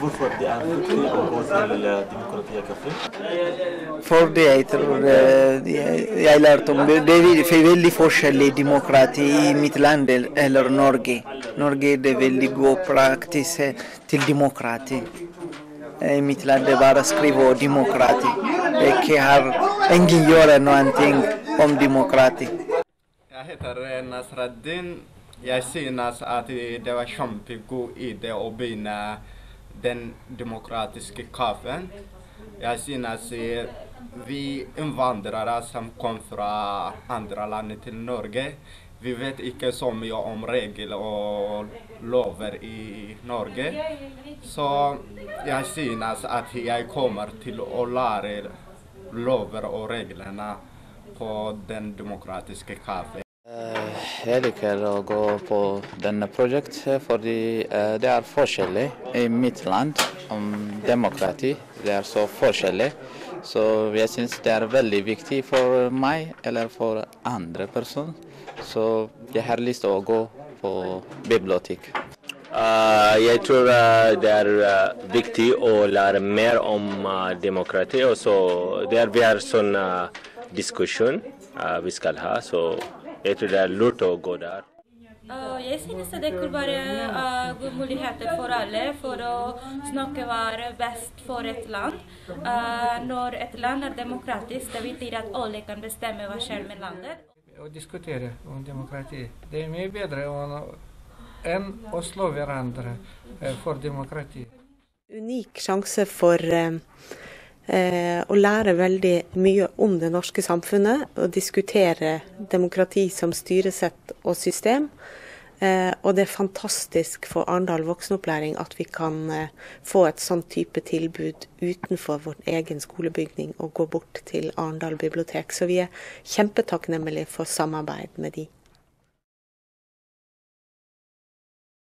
Hvorfor det er viktig å gå til demokratikafé? Fordi jeg tror eh, jeg, jeg lærte om det. Det er veldig- veldig forskjellig demokrati i mitt land eller Norge. Norge er det veldig god praksis eh, til demokrati. I mitt land er bare skrive demokrati. Ikke har ingen gjør noen ting om demokrati. Jag heter Nasraddin. Jag synes att det var kjempegod idé att begynne den demokratiska kaffen. Jag synes att vi invandrare som kom från andra länder till Norge, vi vet inte så mycket om regler och lover i Norge. Så jag synes att jag kommer till att lära lover och reglerna på den demokratiska kaffen. Jeg liker å gå på denne prosjekt fordi eh, det er forskjellig i mitt land om demokrati. Det er så forskjellig. Så jeg syns det er veldig viktig for meg eller for andre personer. Så jeg har lyst til å gå på bibliotek. Eh, uh, jeg tror uh, det er uh, eh, viktig å lære mer om uh, demokrati. Og så det er, vi har sånn uh, diskusjon uh, vi skal ha, så tror det er lurt å gå der. Uh, jeg synes det kunne være uh, gode muligheter for alle for å snakke hva er best for et land. Uh, når et land er demokratisk, det betyr at alle kan bestemme hva skjer med landet. Å diskutere om demokrati. Det mye bedre å- enn å slå hverandre eh, for demokrati. unik sjanse for eh, eh, å lære veldig mye om det norske samfunnet. Og diskutere demokrati som styresett og system. Eh, og det er fantastisk for Arendal voksenopplæring at vi kan eh, få et sånn type tilbud utenfor vår egen skolebygning og gå bort til Arendal bibliotek. Så vi er kjempetakknemlige for samarbeid med de.